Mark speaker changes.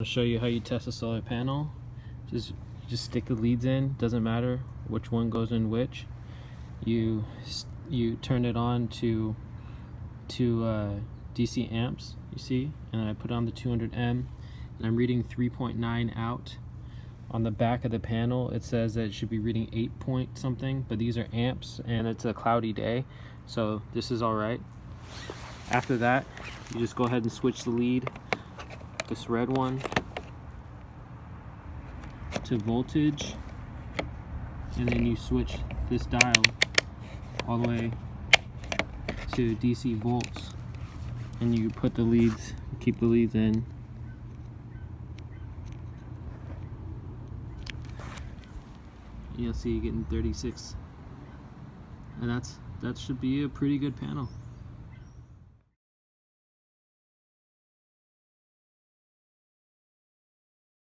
Speaker 1: I'll show you how you test a solar panel. Just just stick the leads in. Doesn't matter which one goes in which. You you turn it on to to uh, DC amps. You see, and I put on the 200M, and I'm reading 3.9 out. On the back of the panel, it says that it should be reading 8 point something, but these are amps, and it's a cloudy day, so this is all right. After that, you just go ahead and switch the lead this red one to voltage and then you switch this dial all the way to DC volts and you put the leads keep the leads in. You'll see you're getting 36 and that's that should be a pretty good panel